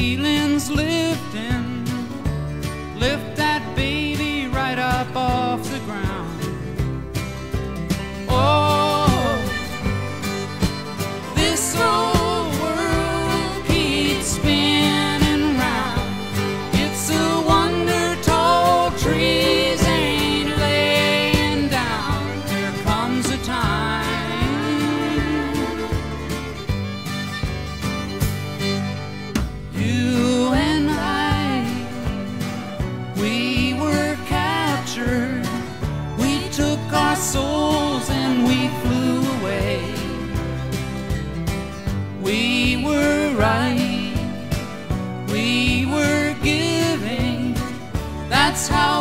ceiling's lifting. Lift that baby right up off the ground. Oh, this song. that's how